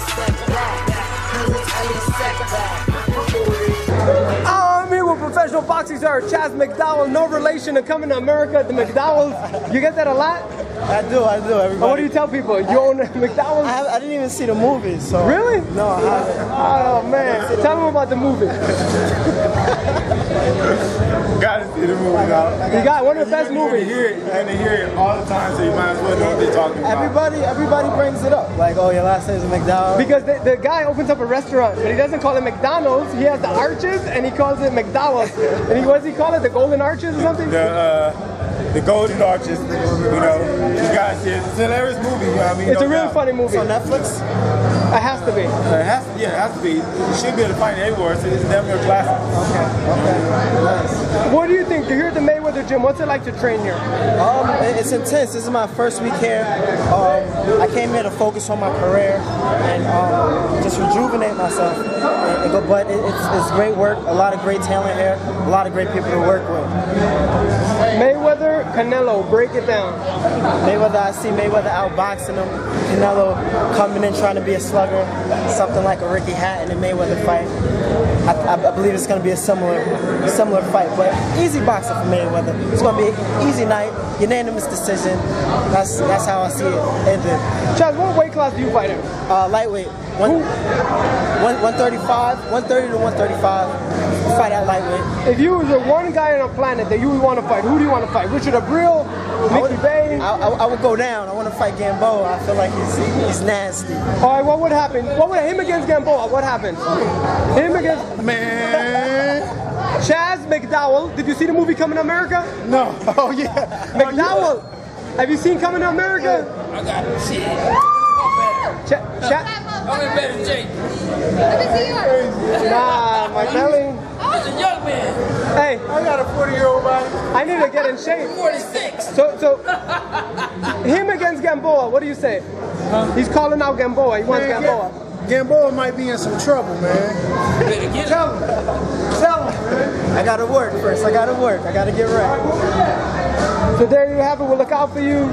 I'm here with professional boxing star Chazz McDowell, no relation to coming to America, the McDowells. You get that a lot? I do, I do. Everybody. What do you tell people? You own McDowell's? I, have, I didn't even see the movie, so. Really? No, I haven't. Oh man, tell them about the movie. Gotta see the movie, dog. You got one of the best You're gonna movies. hear it, and they hear it all the time, so you might as well know what they're talking about. Everybody, everybody brings it up. Like, oh, your last name is McDowell. Because the, the guy opens up a restaurant, but he doesn't call it McDonald's. He has the arches and he calls it McDowell's. And he, what does he call it? The Golden Arches or something? the uh, the Golden Arches, you know, you guys see it's a hilarious movie, you know what I mean? It's No a real doubt. funny movie. It's on Netflix. It has to be. It has to, yeah, it has to be. You should be able to find it everywhere, so it's damn near a classic. What do you think? You're here at the Mayweather gym. What's it like to train here? Um, it's intense. This is my first week here. Um, I came here to focus on my career and um, just rejuvenate myself. And, and but it, it's, it's great work. A lot of great talent here. A lot of great people to work with. Mayweather, Canelo, break it down. Mayweather, I see Mayweather outboxing him. Canelo coming in trying to be a slugger, something like a Ricky Hatton and Mayweather fight. I, I, I believe it's going to be a similar, similar fight, but easy boxing for Mayweather. It's going to be an easy night, unanimous decision. That's that's how I see it ended. Chazz, what weight class do you fight in? Uh, lightweight, one, one, 135, 130 to 135. Fight at lightweight. If you was the one guy on the planet that you would want to fight, who do you want to fight? Richard Abril, Mickey Bey? I, I, I would go down. I want to fight Gamboa. I feel like he's he's nasty. All right, what would happen? What would him against Gamboa? What happened? Him against Man, Chazz McDowell. Did you see the movie Coming to America? no. Oh yeah. McDowell. Have you seen Coming to America? I got it. shit. Ch- Cha- I'm in better shape. Let me see yours. nah, my belly. As a young man, Hey, I got a 40 year old body. I need to get in shape. 46. So, so him against Gamboa. What do you say? He's calling out Gamboa. He wants Man, Gamboa. Gamboa might be in some trouble, man. Better get it. Tell him. Tell him. I gotta work first. I gotta work. I gotta get right. So there you have it. We'll look out for you.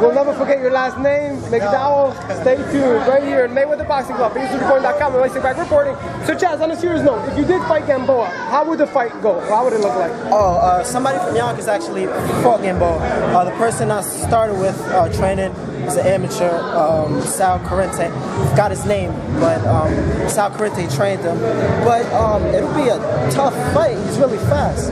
We'll never forget your last name, McDowell. Stay tuned right here at Mayweather Boxing Club. EsNewsReporting.com and Seckbach reporting. So Chazz, on a serious note, if you did fight Gamboa, how would the fight go? How would it look like? Oh, uh, somebody from Yonkers actually fought Gamboa. Uh, the person I started with uh, training is an amateur, um, Sal Corrente. Got his name, but um, Sal Corrente trained him. But um, it'll be a tough fight. He's really fast.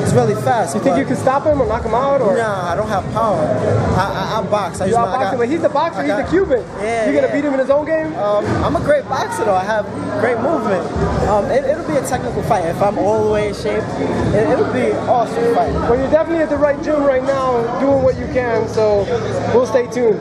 He's really fast. You think you can stop him or knock him out? Or Nah, I don't have power. I, I, I box. I you use my- got- But he's the boxer. I He's the Cuban. Yeah, You gonna yeah. beat him in his own game? Um, I'm a great boxer though. I have great movement. Um, it, it'll be a technical fight. If I'm all the way in shape, it, it'll be awesome fight. Well, you're definitely at the right gym right now, doing what you can. So we'll stay tuned.